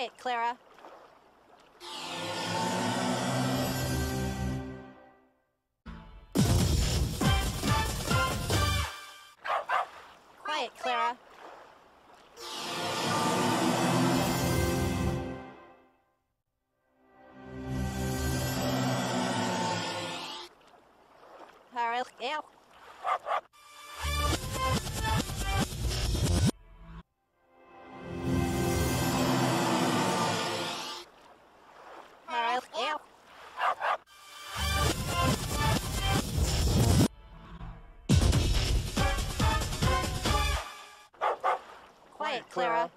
Quiet, Clara. Quiet, Clara. Harold, yeah. Clara.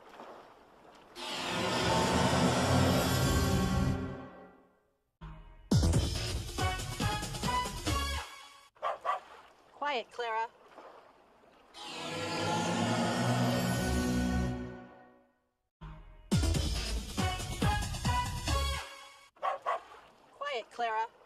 Quiet, Clara. Quiet, Clara.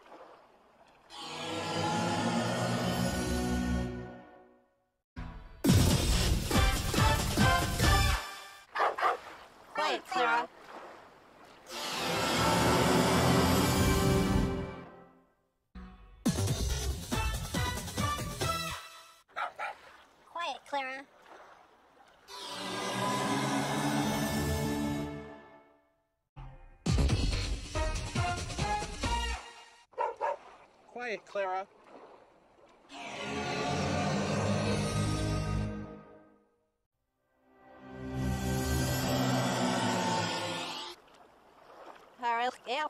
Quiet, Clara. Quiet, Clara. Yeah.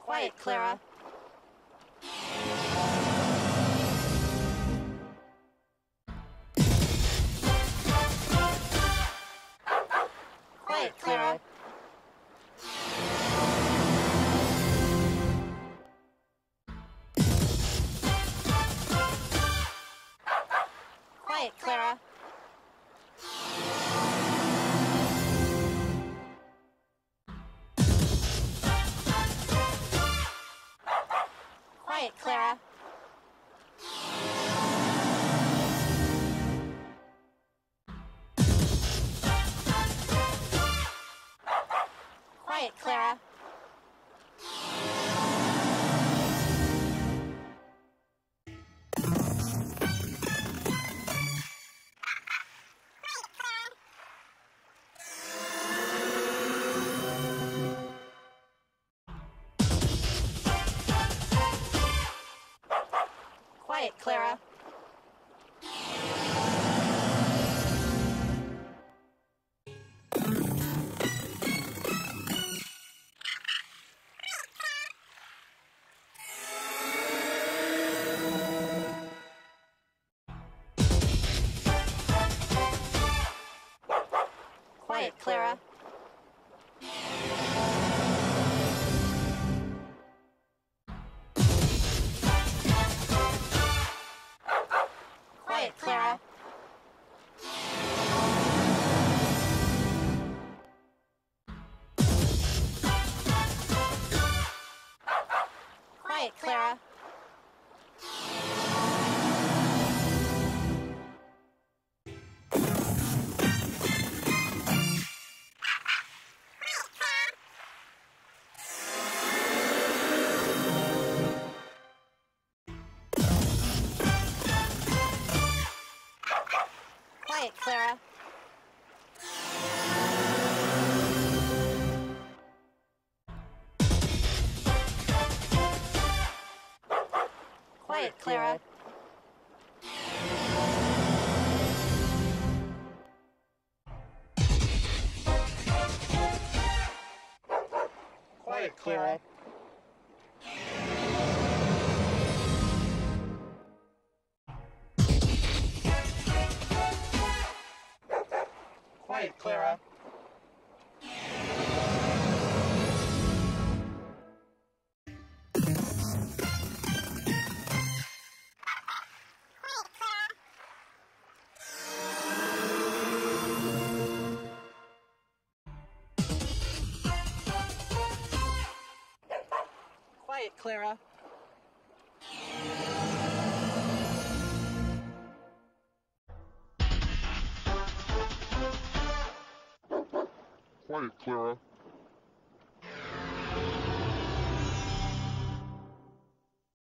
Quiet, Clara. Quiet, Clara. Clara. Clara. Clara. Quiet, Clara. Quiet, Clara. Quiet, Clara. Quiet, Clara. Quiet, Clara.